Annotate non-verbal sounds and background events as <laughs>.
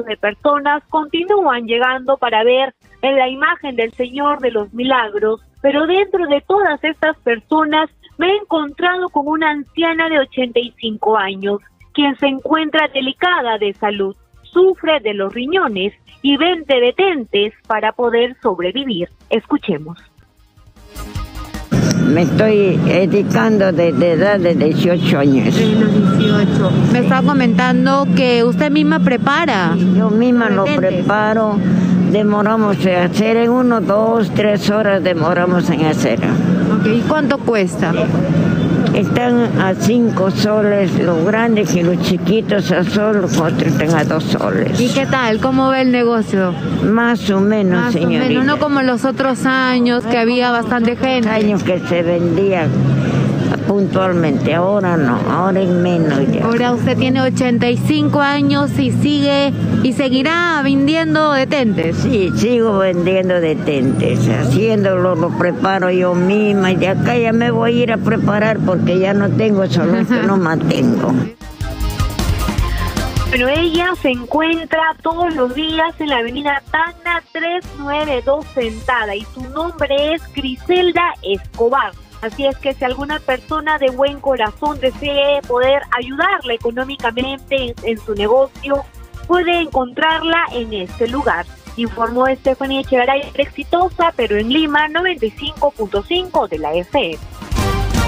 de personas continúan llegando para ver en la imagen del Señor de los Milagros, pero dentro de todas estas personas me he encontrado con una anciana de 85 años, quien se encuentra delicada de salud, sufre de los riñones y vende detentes para poder sobrevivir. Escuchemos. Me estoy dedicando desde edad de 18 años. De los 18. Me estaba comentando que usted misma prepara. Yo misma lo preparo. Demoramos en hacer en uno, dos, tres horas demoramos en hacer. ¿Y cuánto cuesta? Están a cinco soles los grandes y los chiquitos a sol, los otros están a dos soles. ¿Y qué tal? ¿Cómo ve el negocio? Más o menos, Más o señorita. menos, no como los otros años que había bastante gente. años que se vendía puntualmente, ahora no, ahora es menos ya. Ahora usted tiene 85 años y sigue y seguirá vendiendo detentes. Sí, sigo vendiendo detentes, haciéndolo, lo preparo yo misma y de acá ya me voy a ir a preparar porque ya no tengo, solo es que no <laughs> mantengo. Pero ella se encuentra todos los días en la avenida Tacna 392 sentada y su nombre es Griselda Escobar. Así es que si alguna persona de buen corazón desee poder ayudarla económicamente en, su negocio, puede encontrarla en este lugar. Informó Stephanie Echegaray, exitosa, pero en Lima 95.5 de la FM.